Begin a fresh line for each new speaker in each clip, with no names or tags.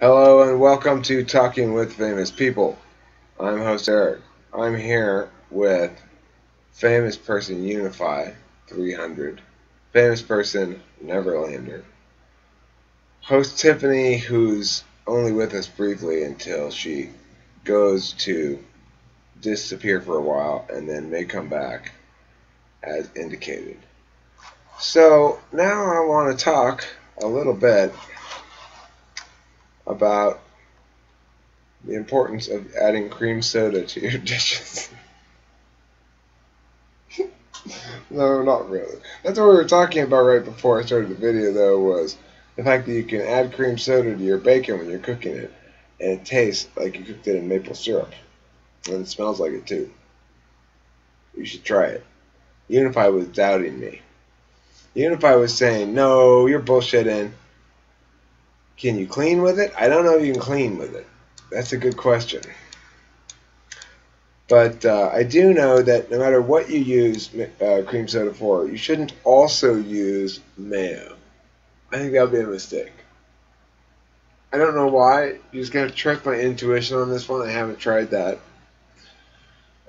Hello and welcome to Talking with Famous People. I'm host Eric. I'm here with famous person Unify 300, famous person Neverlander, host Tiffany, who's only with us briefly until she goes to disappear for a while and then may come back as indicated. So now I want to talk a little bit about the importance of adding cream soda to your dishes. no, not really. That's what we were talking about right before I started the video, though, was the fact that you can add cream soda to your bacon when you're cooking it, and it tastes like you cooked it in maple syrup. And it smells like it, too. You should try it. Unify was doubting me. Unify was saying, no, you're bullshitting. Can you clean with it? I don't know if you can clean with it. That's a good question. But uh, I do know that no matter what you use uh, cream soda for, you shouldn't also use mayo. I think that would be a mistake. I don't know why. You just gotta trust my intuition on this one. I haven't tried that.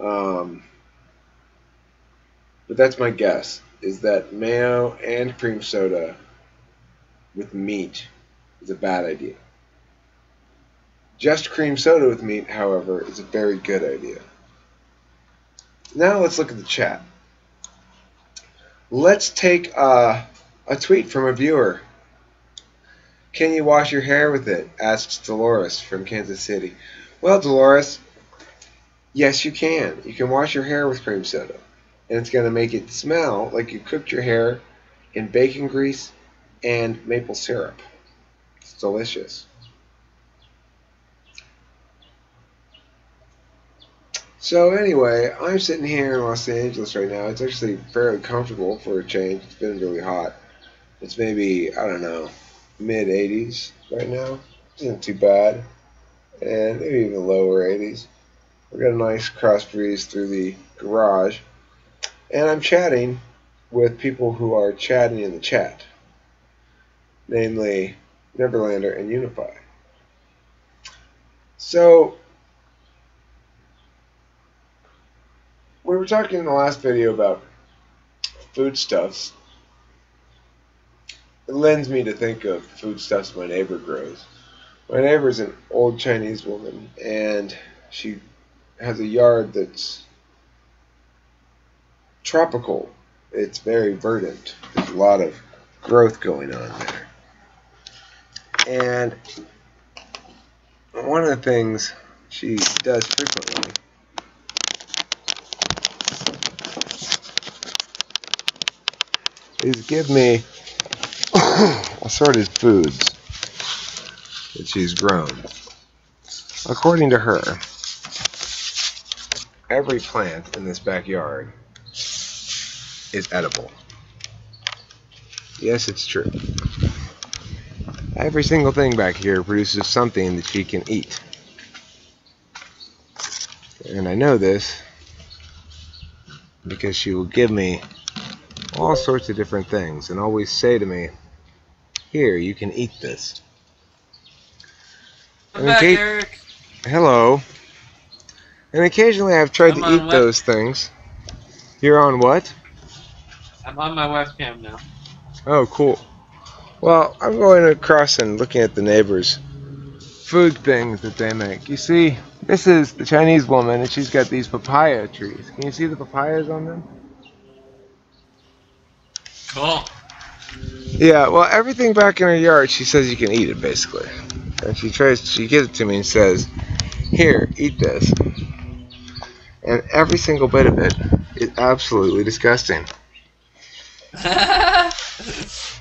Um, but that's my guess. Is that mayo and cream soda with meat is a bad idea. Just cream soda with meat, however, is a very good idea. Now let's look at the chat. Let's take a, a tweet from a viewer. Can you wash your hair with it? asks Dolores from Kansas City. Well, Dolores, yes, you can. You can wash your hair with cream soda. And it's going to make it smell like you cooked your hair in bacon grease and maple syrup delicious. So anyway, I'm sitting here in Los Angeles right now. It's actually fairly comfortable for a change. It's been really hot. It's maybe, I don't know, mid 80s right now. Isn't too bad. And maybe even lower 80s. We've got a nice cross breeze through the garage. And I'm chatting with people who are chatting in the chat. Namely, Neverlander, and Unify. So, we were talking in the last video about foodstuffs. It lends me to think of foodstuffs my neighbor grows. My neighbor's an old Chinese woman, and she has a yard that's tropical. It's very verdant. There's a lot of growth going on there. And one of the things she does frequently is give me assorted foods that she's grown. According to her, every plant in this backyard is edible. Yes, it's true. Every single thing back here produces something that she can eat. And I know this because she will give me all sorts of different things and always say to me, here, you can eat this.
I'm back, Eric.
Hello. And occasionally I've tried I'm to eat those things. You're on what?
I'm on my webcam now.
Oh, cool. Well, I'm going across and looking at the neighbors' food things that they make. You see, this is the Chinese woman, and she's got these papaya trees. Can you see the papayas on them?
Cool.
Yeah, well, everything back in her yard, she says you can eat it, basically. And she tries, she gives it to me and says, here, eat this. And every single bit of it is absolutely disgusting.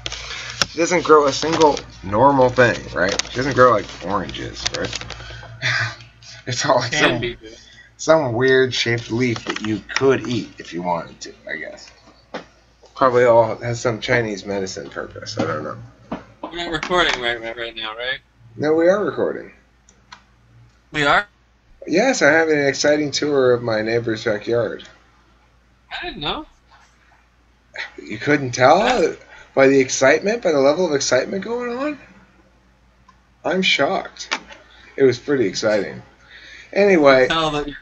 She doesn't grow a single normal thing, right? She doesn't grow like oranges, right? it's all like some, some weird shaped leaf that you could eat if you wanted to, I guess. Probably all has some Chinese medicine purpose. I don't know.
We're not recording right, right, right now, right?
No, we are recording.
We are?
Yes, I have an exciting tour of my neighbor's backyard.
I didn't know.
You couldn't tell? By the excitement, by the level of excitement going on? I'm shocked. It was pretty exciting. Anyway,
Tell that you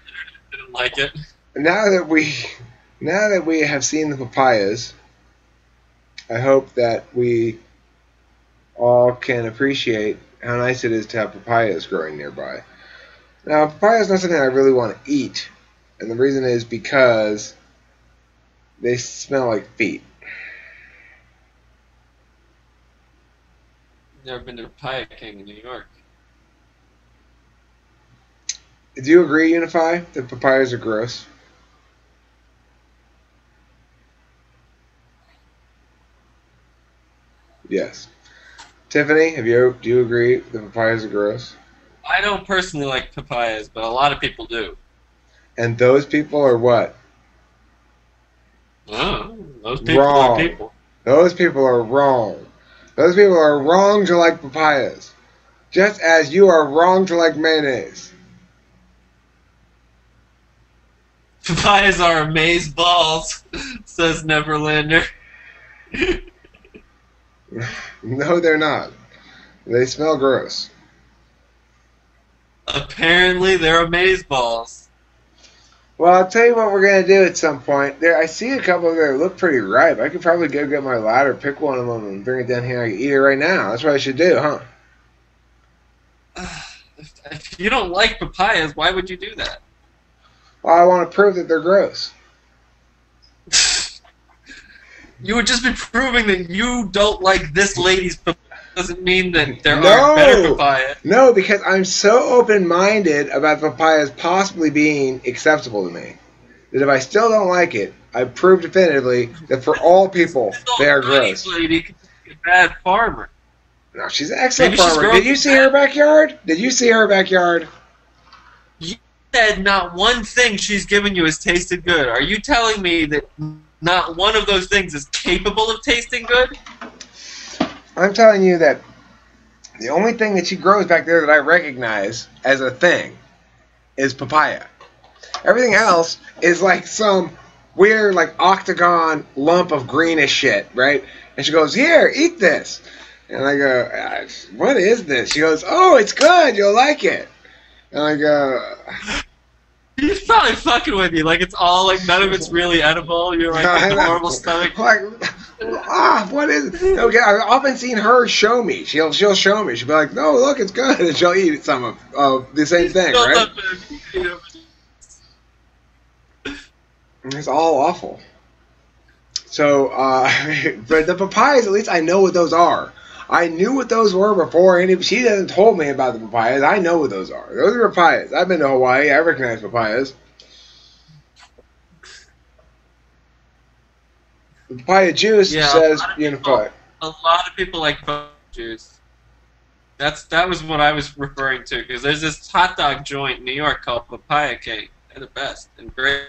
didn't like it.
now that we now that we have seen the papayas, I hope that we all can appreciate how nice it is to have papayas growing nearby. Now, papaya is not something I really want to eat, and the reason is because they smell like feet.
Never been to Papaya King in New York.
Do you agree, Unify, that papayas are gross? Yes. Tiffany, have you do you agree that papayas are gross?
I don't personally like papayas, but a lot of people do.
And those people are what?
Oh, those people
Wrong.
are people.
Those people are wrong. Those people are wrong to like papayas. Just as you are wrong to like mayonnaise.
Papayas are amaze balls, says Neverlander.
No, they're not. They smell gross.
Apparently, they're amaze balls.
Well, I'll tell you what we're gonna do at some point. There, I see a couple that look pretty ripe. I could probably go get my ladder, pick one of them, and bring it down here. I can eat it right now. That's what I should do, huh?
If, if you don't like papayas, why would you do that?
Well, I want to prove that they're gross.
You would just be proving that you don't like this lady's. Doesn't mean that there
No!
aren't better papaya.
No, because I'm so open-minded about papayas possibly being acceptable to me that if I still don't like it, I prove definitively that for all people they are gross.
Lady could be a bad farmer.
No, she's an excellent
Maybe
farmer. Did you see her backyard? Did you see her backyard?
You said not one thing she's given you has tasted good. Are you telling me that not one of those things is capable of tasting good?
I'm telling you that the only thing that she grows back there that I recognize as a thing is papaya. Everything else is like some weird, like octagon lump of greenish shit, right? And she goes, "Here, eat this." And I go, "Ah, "What is this?" She goes, "Oh, it's good. You'll like it." And I go,
He's probably fucking with you. Like it's all like none of it's really edible. You're like a normal stomach.
Like, ah, what is it? Okay, I've often seen her show me. She'll she'll show me. She'll be like, "No, look, it's good," and she'll eat some of, of the same thing, right?
up in- you know,
It's all awful. So, uh, but the papayas, at least I know what those are. I knew what those were before any. She hasn't told me about the papayas. I know what those are. Those are papayas. I've been to Hawaii. I recognize papayas. The papaya juice
Yeah,
says
lot of people-
unify.
a lot of people like bone juice. That's that was what I was referring to because there's this hot dog joint in New York called Papaya King. They're the best and great.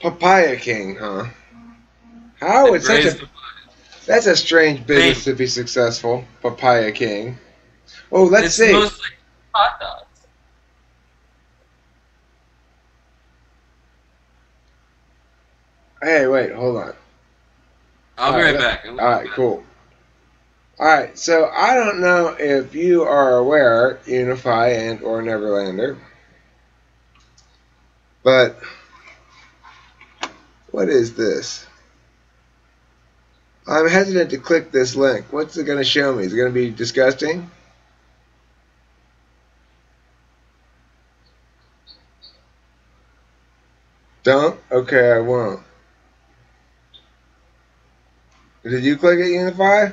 Papaya King, huh? How
They
would such a that's a strange business to be successful? Papaya King. Oh, let's
it's
see.
mostly hot dogs.
Hey, wait, hold on.
I'll be
All
right
right,
back.
All right, cool. All right, so I don't know if you are aware, Unify and or Neverlander, but what is this? I'm hesitant to click this link. What's it going to show me? Is it going to be disgusting? Don't? Okay, I won't. Did you click it, Unify?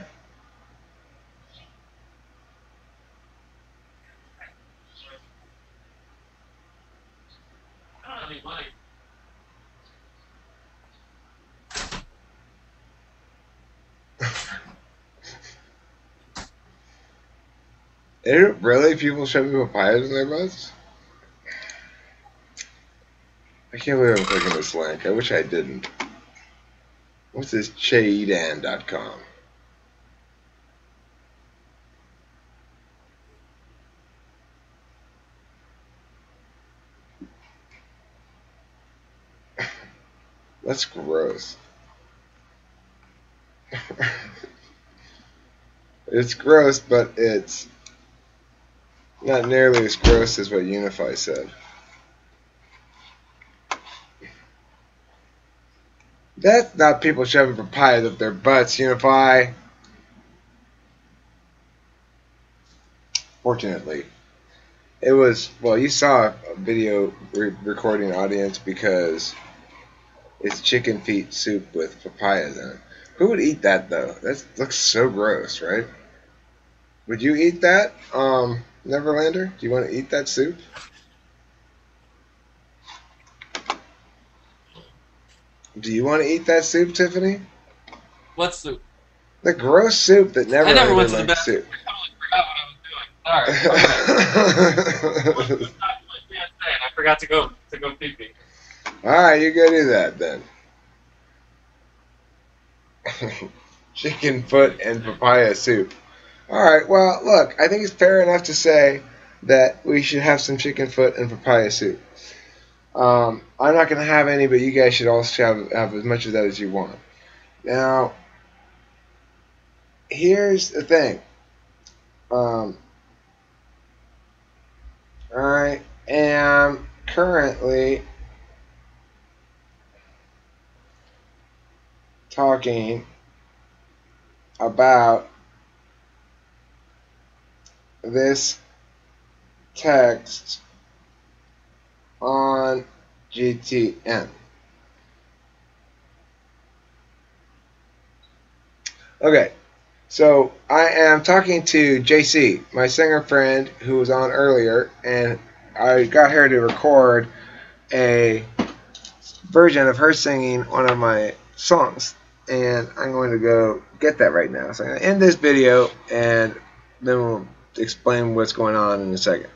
It really people show me papayas in their butts? I can't believe I'm clicking this link. I wish I didn't. What's this Chaidan.com? That's gross. It's gross, but it's not nearly as gross as what Unify said. That's not people shoving papayas up their butts, Unify. Fortunately. It was, well, you saw a video re recording audience because it's chicken feet soup with papayas in it. Who would eat that, though? That looks so gross, right? Would you eat that, um, Neverlander? Do you want to eat that soup? Do you want to eat that soup, Tiffany?
What soup?
The gross soup that Neverlander
I never went to the bathroom.
soup.
I totally forgot what I was doing. Sorry. okay. I forgot to go to go pee pee.
All right, you go do that then. Chicken foot and papaya soup. All right. Well, look, I think it's fair enough to say that we should have some chicken foot and papaya soup. Um, I'm not going to have any, but you guys should also have, have as much of that as you want. Now, here's the thing. Um, I am currently talking about this text on GTN. Okay, so I am talking to JC, my singer friend who was on earlier, and I got her to record a version of her singing one of my songs. And I'm going to go get that right now. So I'm going to end this video and then we'll explain what's going on in a second.